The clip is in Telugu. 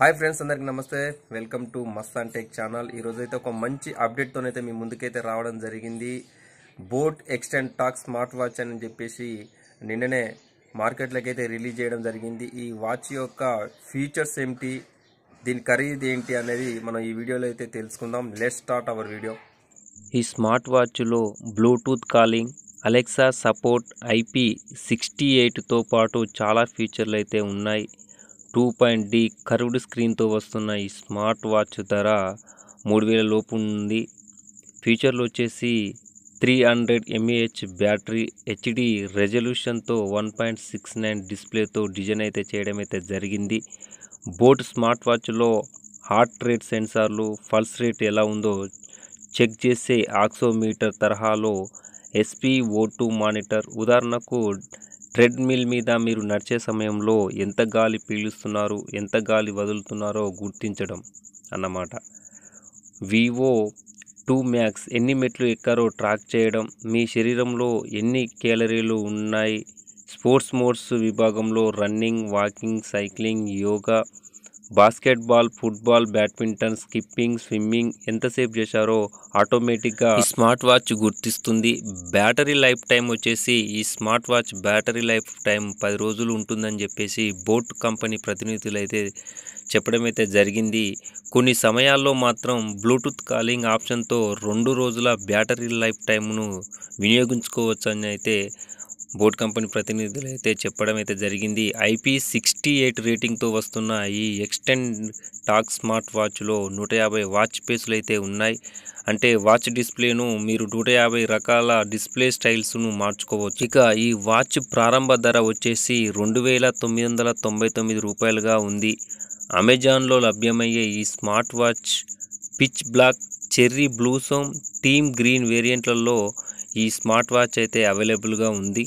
హాయ్ ఫ్రెండ్స్ అందరికి నమస్తే. Welcome to Mastan tech channel. ఈరోజు అయితే ఒక మంచి అప్డేట్తోనైతే మీ ముందుకైతే రావడం జరిగింది. BoAt Xtend Talk smart watch అని చెప్పేసి నిన్ననే మార్కెట్లోకి అయితే రిలీజ్ చేయడం జరిగింది. ఈ వాచ్ యొక్క ఫీచర్స్ ఏమిటి దీని ఖరీదు ఏంటి అనేది మనం ఈ వీడియోలో అయితే తెలుసుకుందాం. Let start our video. ఈ smart వాచ్లో Bluetooth calling Alexa support IP sixty ఎయిట్తో పాటు చాలా ఫీచర్లు అయితే ఉన్నాయి. టూ పాయింట్ డి కర్వ్డ్ స్క్రీన్తో వస్తున్న ఈ స్మార్ట్ వాచ్ ధర మూడు వేల లోపు ఉంది. ఫీచర్లు వచ్చేసి three hundred mAh battery HD రెజల్యూషన్తో one point six nine డిస్ప్లేతో డిజైన్ అయితే చేయడం అయితే జరిగింది. బోట్ స్మార్ట్ వాచ్లో హార్ట్ రేట్ సెన్సార్లు పల్స్ రేట్ ఎలా ఉందో చెక్ చేసే ఆక్సోమీటర్ తరహాలో ఎస్పీ ఓ టూ మానిటర్. ఉదాహరణకు ట్రెడ్మిల్ మీద మీరు నడిచే సమయంలో ఎంత గాలి పీలుస్తున్నారు ఎంత గాలి వదులుతున్నారో గుర్తించడం అన్నమాట. వివో టూ మ్యాక్స్ ఎన్ని మెట్లు ఎక్కారో ట్రాక్ చేయడం మీ శరీరంలో ఎన్ని కేలరీలు ఉన్నాయి స్పోర్ట్స్ మోడ్స్ విభాగంలో running walking cycling yoga basketball football badminton skipping swimming ఎంతసేపు చేశారో ఆటోమేటిక్గా స్మార్ట్ వాచ్ గుర్తిస్తుంది. బ్యాటరీ లైఫ్ టైం వచ్చేసి ఈ smart watch battery life time పది రోజులు ఉంటుందని చెప్పేసి బోట్ కంపెనీ ప్రతినిధులు అయితే చెప్పడం అయితే జరిగింది. కొన్ని సమయాల్లో మాత్రం బ్లూటూత్ కాలింగ్ ఆప్షన్తో రెండు రోజుల బ్యాటరీ లైఫ్ టైంను వినియోగించుకోవచ్చని అయితే బోట్ కంపెనీ ప్రతినిధులు అయితే చెప్పడం అయితే జరిగింది. ఐపీ సిక్స్టీ ఎయిట్ రేటింగ్తో వస్తున్న ఈ ఎక్స్టెండ్ టాక్ స్మార్ట్ వాచ్లో నూట యాభై వాచ్ పేసులు అయితే ఉన్నాయి. అంటే వాచ్ డిస్ప్లేను మీరు నూట యాభై రకాల డిస్ప్లే స్టైల్స్ను మార్చుకోవచ్చు. ఇక ఈ వాచ్ ప్రారంభ ధర వచ్చేసి రెండు వేల తొమ్మిది వందల తొంభై తొమ్మిది రూపాయలుగా ఉంది. అమెజాన్లో లభ్యమయ్యే ఈ smart watch pitch black cherry blossom teal green వేరియంట్లలో ఈ స్మార్ట్ వాచ్ అయితే అవైలబుల్గా ఉంది.